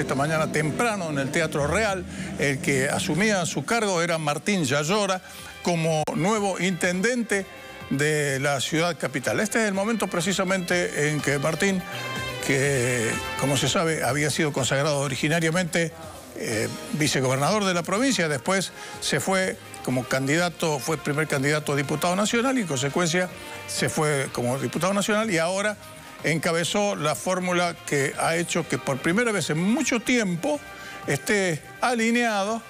esta mañana temprano en el Teatro Real. El que asumía su cargo era Martín Yayora como nuevo intendente de la ciudad capital. Este es el momento precisamente en que Martín, que como se sabe había sido consagrado originariamente eh, vicegobernador de la provincia, después se fue como candidato, fue primer candidato a diputado nacional y en consecuencia se fue como diputado nacional y ahora encabezó la fórmula que ha hecho que por primera vez en mucho tiempo esté alineado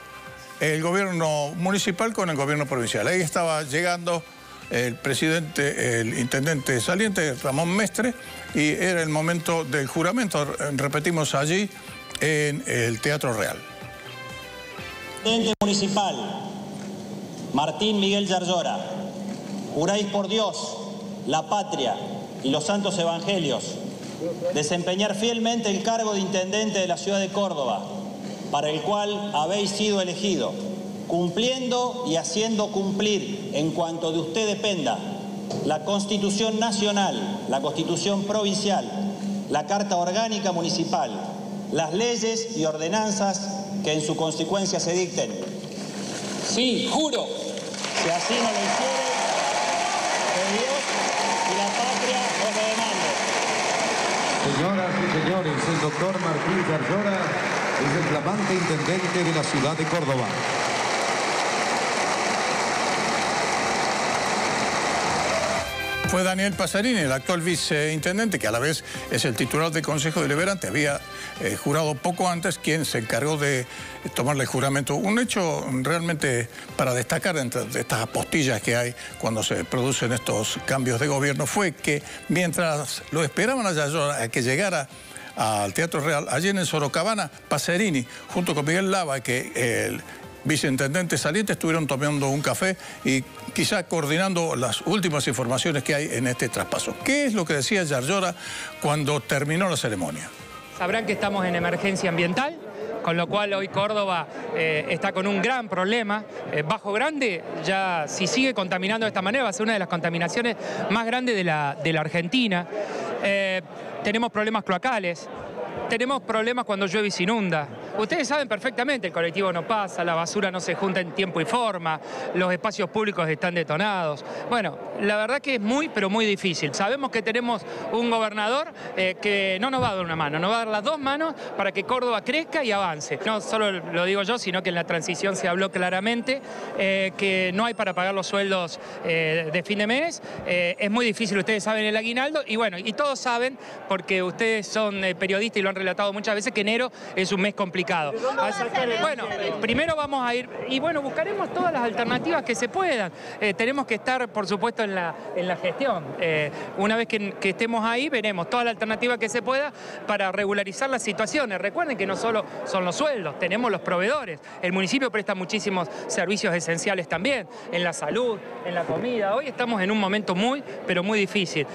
el gobierno municipal con el gobierno provincial. Ahí estaba llegando el presidente, el intendente saliente, Ramón Mestre, y era el momento del juramento, repetimos allí, en el Teatro Real. Intendente municipal, Martín Miguel Yarzora, juráis por Dios, la patria y los santos evangelios, desempeñar fielmente el cargo de intendente de la ciudad de Córdoba, para el cual habéis sido elegido, cumpliendo y haciendo cumplir en cuanto de usted dependa la Constitución Nacional, la Constitución Provincial, la Carta Orgánica Municipal, las leyes y ordenanzas que en su consecuencia se dicten. Sí, juro. Si así no lo que Dios y la patria os lo demanden. Señoras y señores, el doctor Martín Zarzora es el flamante intendente de la ciudad de Córdoba. Fue Daniel Pasarini, el actual viceintendente, que a la vez es el titular del Consejo Deliberante. Había eh, jurado poco antes quien se encargó de tomarle juramento. Un hecho realmente para destacar entre estas apostillas que hay cuando se producen estos cambios de gobierno fue que mientras lo esperaban a que llegara al Teatro Real, allí en el Sorocabana, Pasarini, junto con Miguel Lava, que el viceintendente saliente estuvieron tomando un café y quizá coordinando las últimas informaciones que hay en este traspaso. ¿Qué es lo que decía Yarlora cuando terminó la ceremonia? Sabrán que estamos en emergencia ambiental, con lo cual hoy Córdoba eh, está con un gran problema. Eh, Bajo Grande ya si sigue contaminando de esta manera va a ser una de las contaminaciones más grandes de la, de la Argentina. Eh, tenemos problemas cloacales, tenemos problemas cuando llueve y se inunda. Ustedes saben perfectamente, el colectivo no pasa, la basura no se junta en tiempo y forma, los espacios públicos están detonados. Bueno, la verdad que es muy, pero muy difícil. Sabemos que tenemos un gobernador eh, que no nos va a dar una mano, nos va a dar las dos manos para que Córdoba crezca y avance. No solo lo digo yo, sino que en la transición se habló claramente eh, que no hay para pagar los sueldos eh, de fin de mes. es muy difícil, ustedes saben el aguinaldo y bueno, y todos saben, porque ustedes son periodistas y lo han relatado muchas veces, que enero es un mes complicado. Bueno, primero vamos a ir, y bueno, buscaremos todas las alternativas que se puedan. tenemos que estar, por supuesto, en la en la gestión. Eh, una vez que, estemos ahí, veremos toda la alternativa que se pueda para regularizar las situaciones. Recuerden que no solo son los sueldos, tenemos los proveedores. El municipio presta muchísimos servicios esenciales también, en la salud, en la comida. Hoy estamos en un momento muy, pero muy difícil.